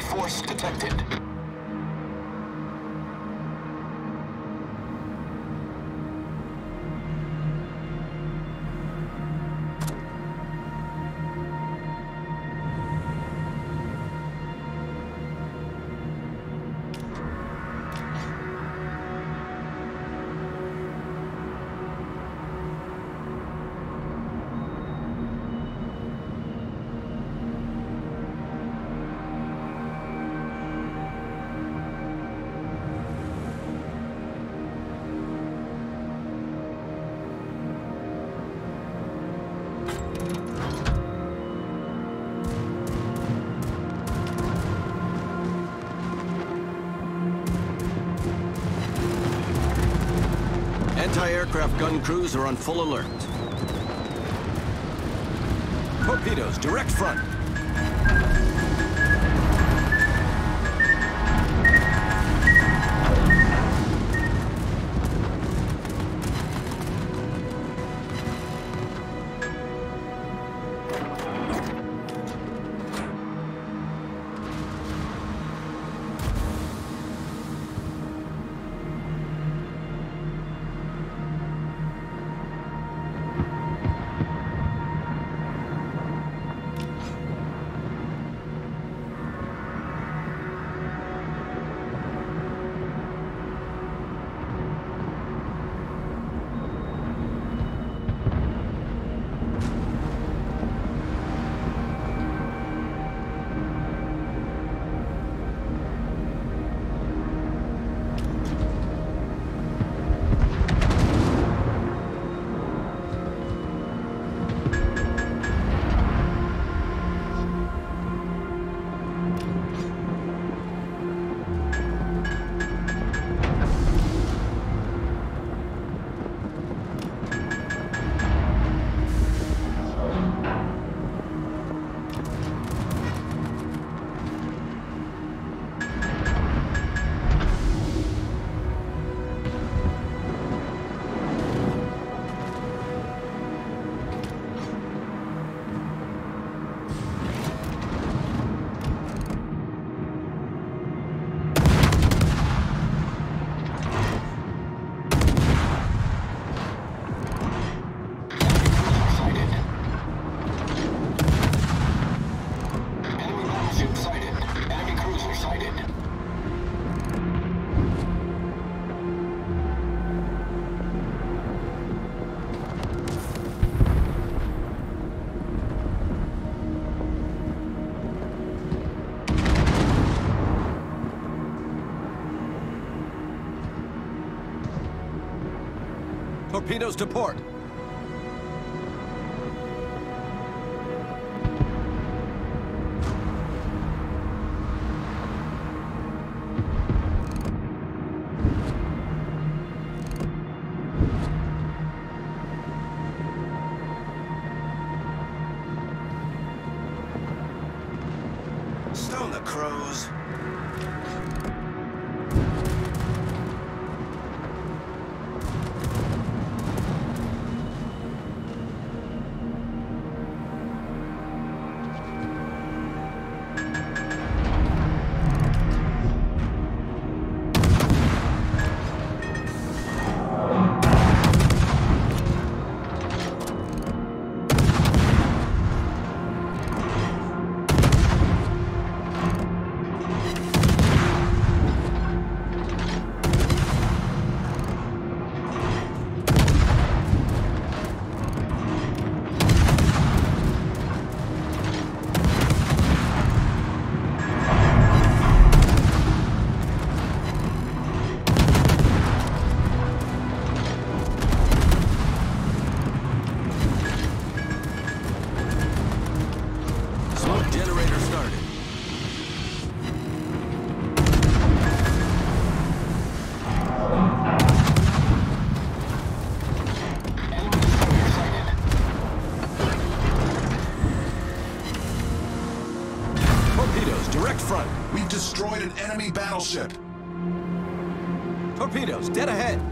force detected. Anti-aircraft gun crews are on full alert. Torpedoes, direct front. To port. Battleship. Torpedoes, dead ahead.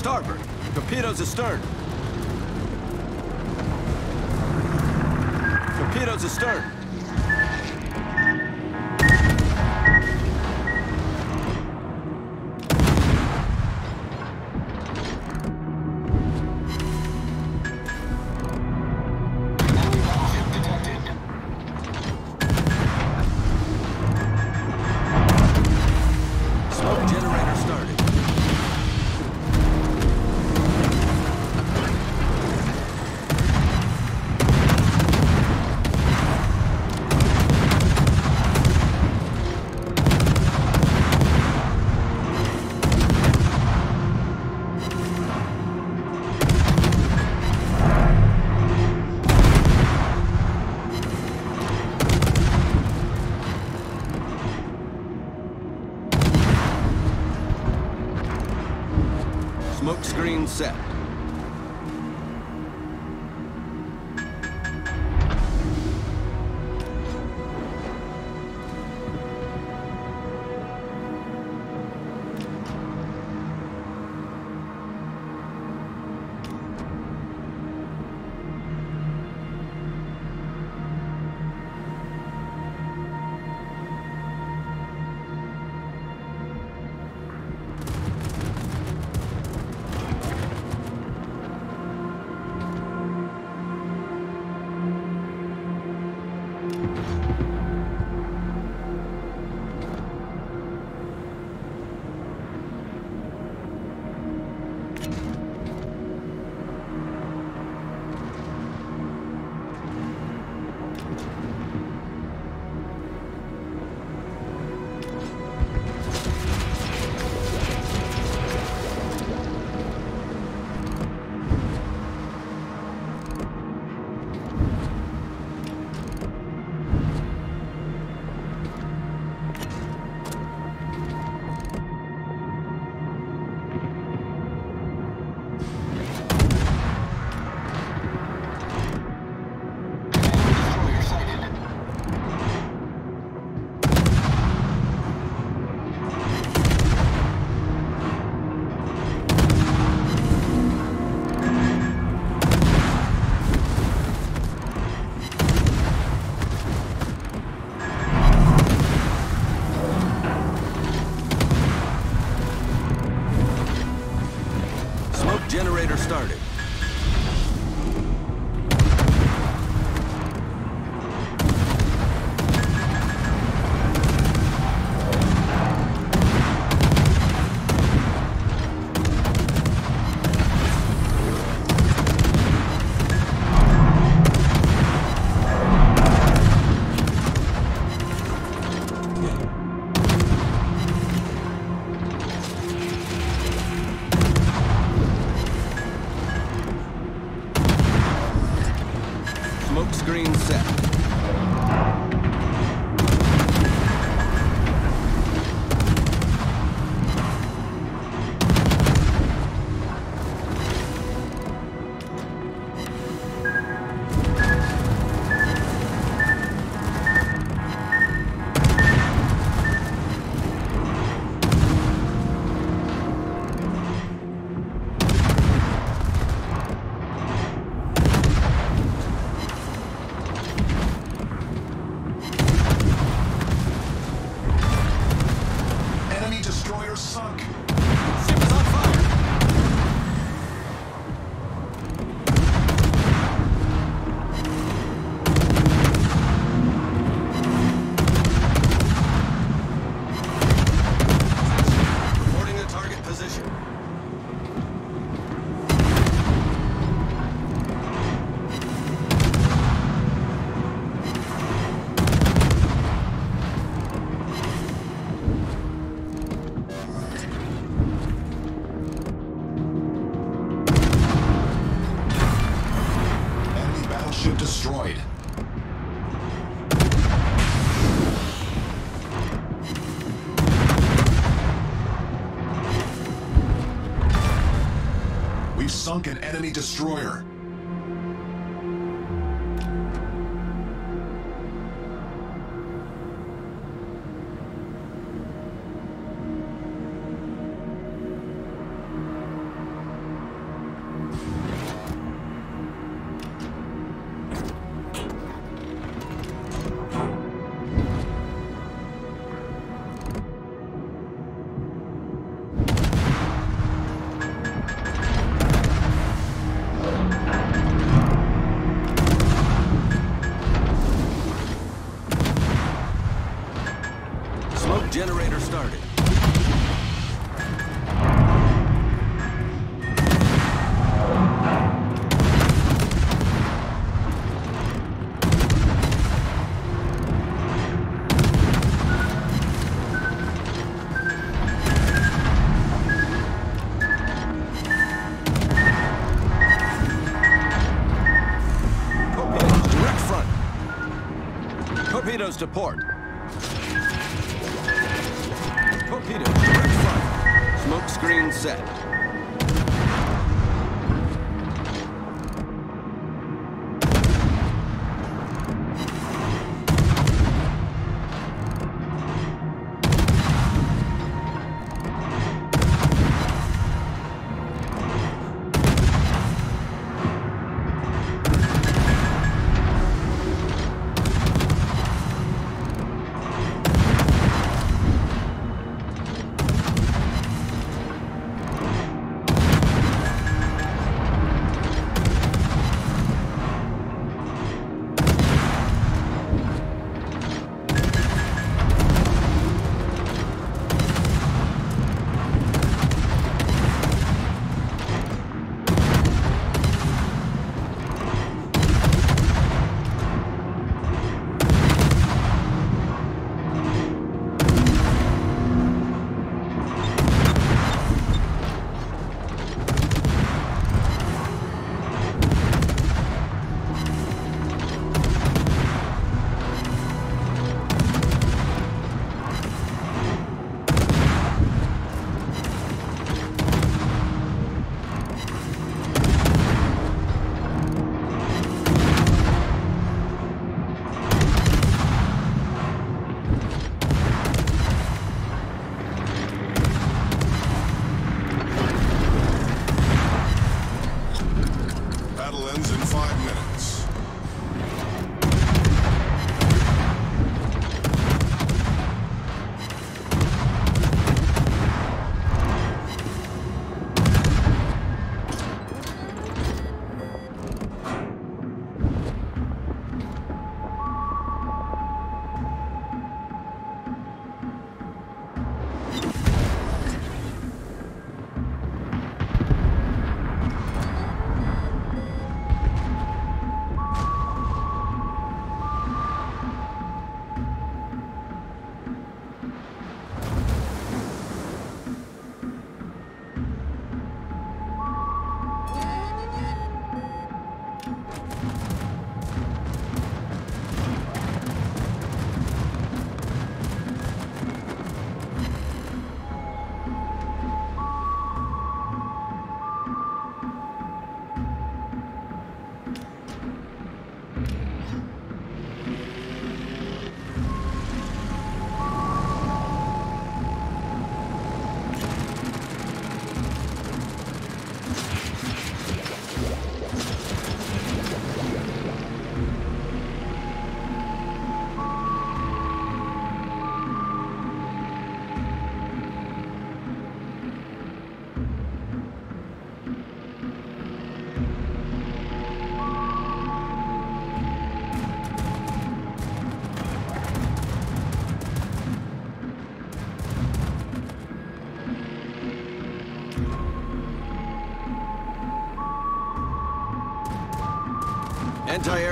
starboard. Torpedoes astern. Torpedoes astern. Smokescreen set. sunk an enemy destroyer. To port. Torpedoes, direct front. Smoke screen set.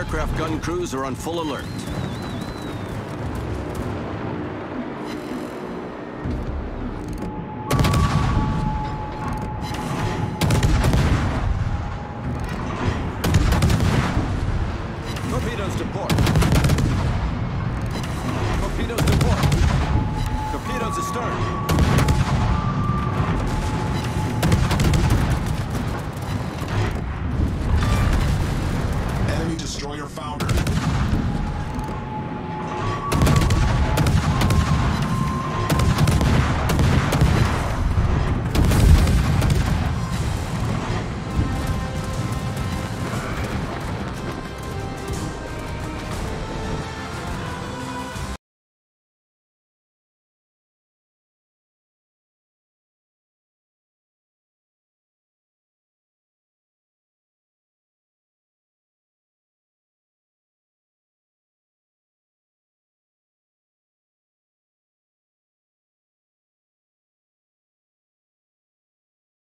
Anti-aircraft gun crews are on full alert.